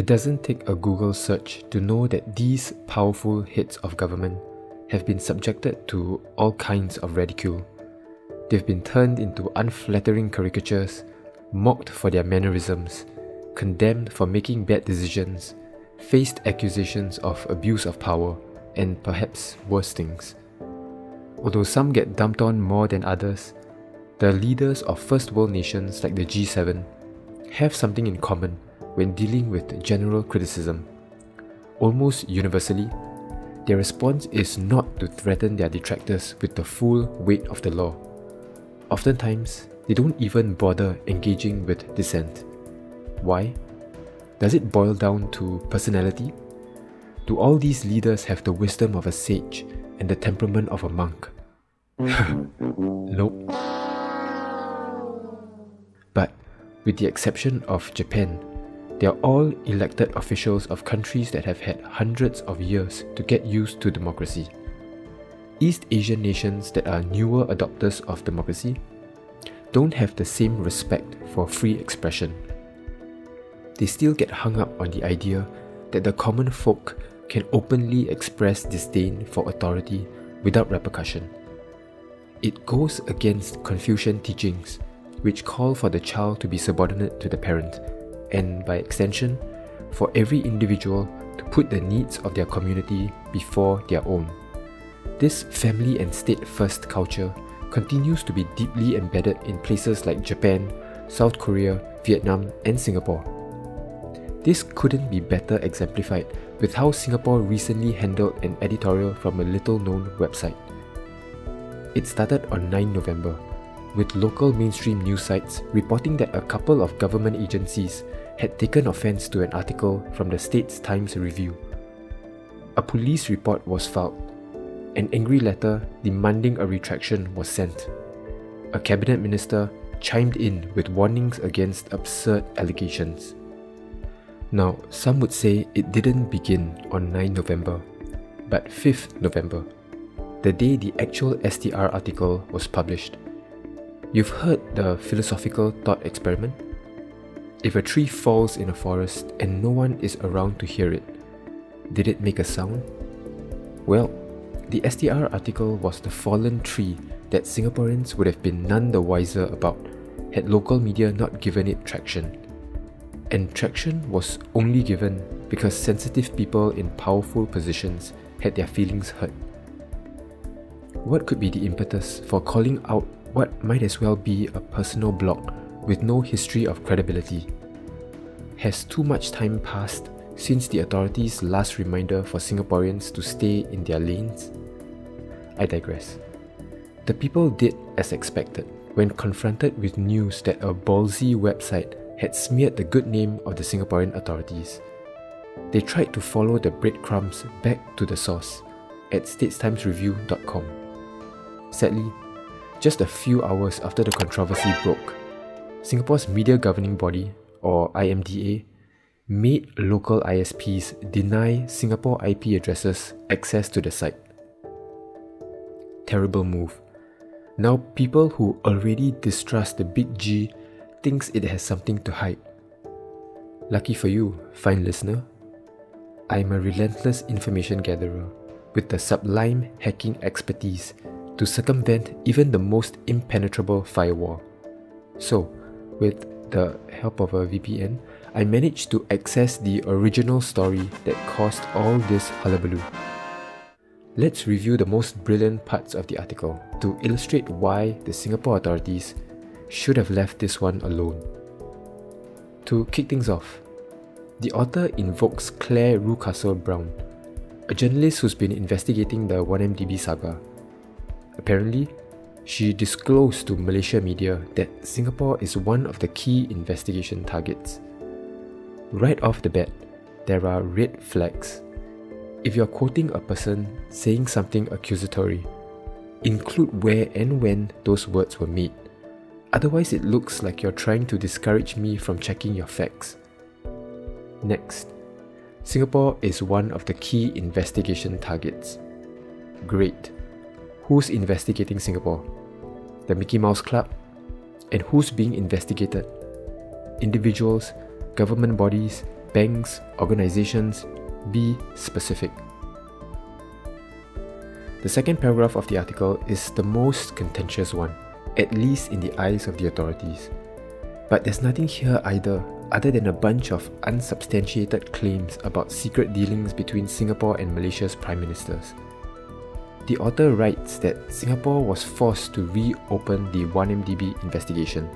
It doesn't take a Google search to know that these powerful heads of government have been subjected to all kinds of ridicule. They've been turned into unflattering caricatures, mocked for their mannerisms, condemned for making bad decisions, faced accusations of abuse of power, and perhaps worse things. Although some get dumped on more than others, the leaders of first world nations like the G7 have something in common when dealing with general criticism. Almost universally, their response is not to threaten their detractors with the full weight of the law. Oftentimes, they don't even bother engaging with dissent. Why? Does it boil down to personality? Do all these leaders have the wisdom of a sage and the temperament of a monk? nope. But, with the exception of Japan, they are all elected officials of countries that have had hundreds of years to get used to democracy. East Asian nations that are newer adopters of democracy don't have the same respect for free expression. They still get hung up on the idea that the common folk can openly express disdain for authority without repercussion. It goes against Confucian teachings, which call for the child to be subordinate to the parent, and by extension, for every individual to put the needs of their community before their own. This family and state first culture continues to be deeply embedded in places like Japan, South Korea, Vietnam, and Singapore. This couldn't be better exemplified with how Singapore recently handled an editorial from a little known website. It started on 9 November, with local mainstream news sites reporting that a couple of government agencies had taken offense to an article from the States Times Review. A police report was filed. An angry letter demanding a retraction was sent. A cabinet minister chimed in with warnings against absurd allegations. Now, some would say it didn't begin on 9 November, but 5th November, the day the actual STR article was published. You've heard the philosophical thought experiment? If a tree falls in a forest and no one is around to hear it, did it make a sound? Well, the STR article was the fallen tree that Singaporeans would have been none the wiser about had local media not given it traction and traction was only given because sensitive people in powerful positions had their feelings hurt. What could be the impetus for calling out what might as well be a personal blog with no history of credibility? Has too much time passed since the authorities' last reminder for Singaporeans to stay in their lanes? I digress. The people did as expected when confronted with news that a ballsy website had smeared the good name of the Singaporean authorities. They tried to follow the breadcrumbs back to the source at statestimesreview.com. Sadly, just a few hours after the controversy broke, Singapore's media governing body, or IMDA, made local ISPs deny Singapore IP addresses access to the site. Terrible move. Now, people who already distrust the big G thinks it has something to hide. Lucky for you, fine listener, I'm a relentless information gatherer with the sublime hacking expertise to circumvent even the most impenetrable firewall. So, with the help of a VPN, I managed to access the original story that caused all this hullabaloo. Let's review the most brilliant parts of the article to illustrate why the Singapore authorities should have left this one alone. To kick things off, the author invokes Clare Rewcastle Brown, a journalist who's been investigating the 1MDB saga. Apparently, she disclosed to Malaysia media that Singapore is one of the key investigation targets. Right off the bat, there are red flags. If you're quoting a person saying something accusatory, include where and when those words were made. Otherwise, it looks like you're trying to discourage me from checking your facts. Next, Singapore is one of the key investigation targets. Great. Who's investigating Singapore? The Mickey Mouse Club? And who's being investigated? Individuals, government bodies, banks, organizations, be specific. The second paragraph of the article is the most contentious one, at least in the eyes of the authorities. But there's nothing here either, other than a bunch of unsubstantiated claims about secret dealings between Singapore and Malaysia's prime ministers. The author writes that Singapore was forced to reopen the 1MDB investigation.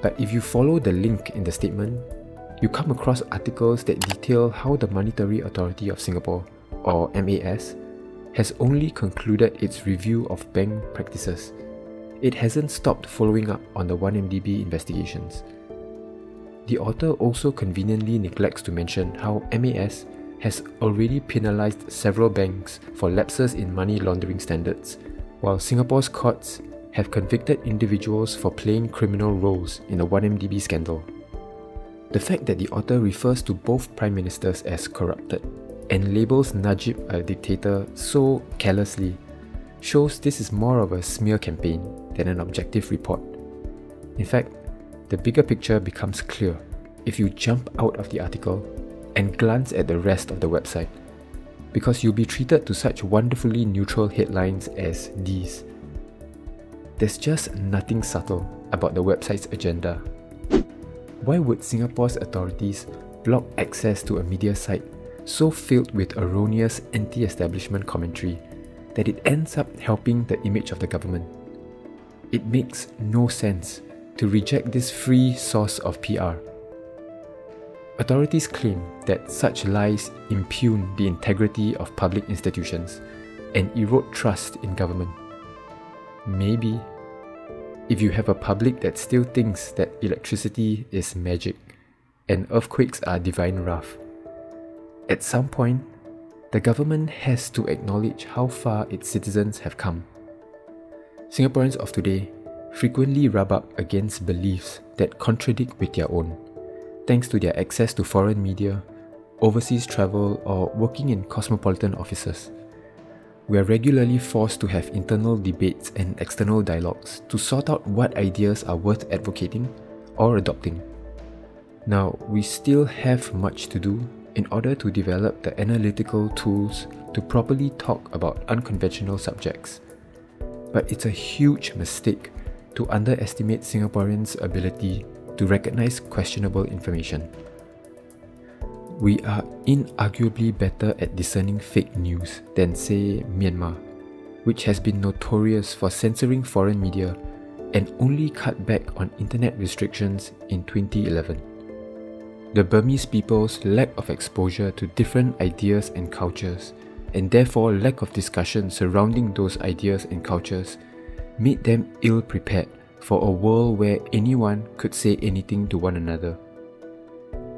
But if you follow the link in the statement, you come across articles that detail how the Monetary Authority of Singapore, or MAS, has only concluded its review of bank practices. It hasn't stopped following up on the 1MDB investigations. The author also conveniently neglects to mention how MAS has already penalised several banks for lapses in money laundering standards, while Singapore's courts have convicted individuals for playing criminal roles in the 1MDB scandal. The fact that the author refers to both prime ministers as corrupted and labels Najib a dictator so carelessly shows this is more of a smear campaign than an objective report. In fact, the bigger picture becomes clear if you jump out of the article and glance at the rest of the website, because you'll be treated to such wonderfully neutral headlines as these. There's just nothing subtle about the website's agenda. Why would Singapore's authorities block access to a media site so filled with erroneous anti establishment commentary that it ends up helping the image of the government? It makes no sense to reject this free source of PR. Authorities claim that such lies impugn the integrity of public institutions and erode trust in government. Maybe, if you have a public that still thinks that electricity is magic and earthquakes are divine wrath, at some point, the government has to acknowledge how far its citizens have come. Singaporeans of today frequently rub up against beliefs that contradict with their own thanks to their access to foreign media, overseas travel, or working in cosmopolitan offices. We are regularly forced to have internal debates and external dialogues to sort out what ideas are worth advocating or adopting. Now, we still have much to do in order to develop the analytical tools to properly talk about unconventional subjects. But it's a huge mistake to underestimate Singaporeans' ability to recognize questionable information. We are inarguably better at discerning fake news than, say, Myanmar, which has been notorious for censoring foreign media and only cut back on internet restrictions in 2011. The Burmese people's lack of exposure to different ideas and cultures, and therefore lack of discussion surrounding those ideas and cultures, made them ill prepared for a world where anyone could say anything to one another.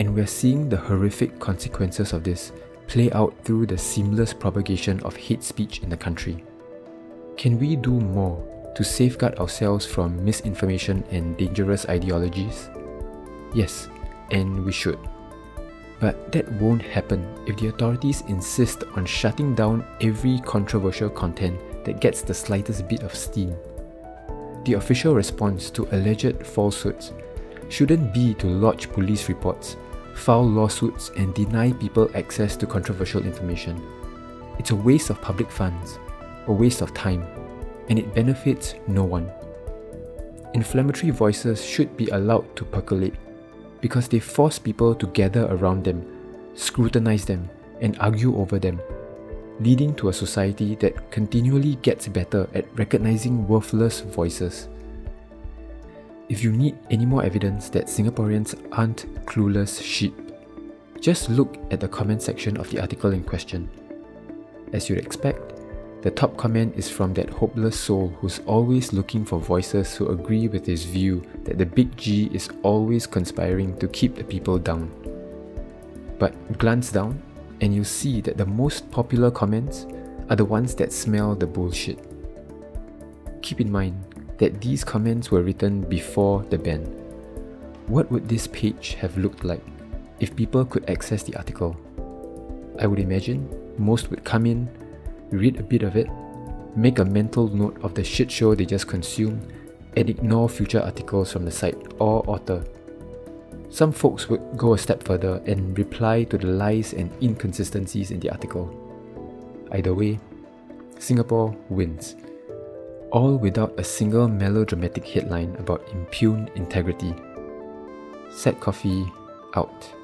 And we're seeing the horrific consequences of this play out through the seamless propagation of hate speech in the country. Can we do more to safeguard ourselves from misinformation and dangerous ideologies? Yes, and we should. But that won't happen if the authorities insist on shutting down every controversial content that gets the slightest bit of steam the official response to alleged falsehoods shouldn't be to lodge police reports, file lawsuits, and deny people access to controversial information. It's a waste of public funds, a waste of time, and it benefits no one. Inflammatory voices should be allowed to percolate because they force people to gather around them, scrutinize them, and argue over them leading to a society that continually gets better at recognizing worthless voices. If you need any more evidence that Singaporeans aren't clueless sheep, just look at the comment section of the article in question. As you'd expect, the top comment is from that hopeless soul who's always looking for voices who agree with his view that the big G is always conspiring to keep the people down. But glance down and you see that the most popular comments are the ones that smell the bullshit. Keep in mind that these comments were written before the ban. What would this page have looked like if people could access the article? I would imagine most would come in, read a bit of it, make a mental note of the shit show they just consumed, and ignore future articles from the site or author. Some folks would go a step further and reply to the lies and inconsistencies in the article. Either way, Singapore wins. All without a single melodramatic headline about impugned integrity. Sad Coffee out.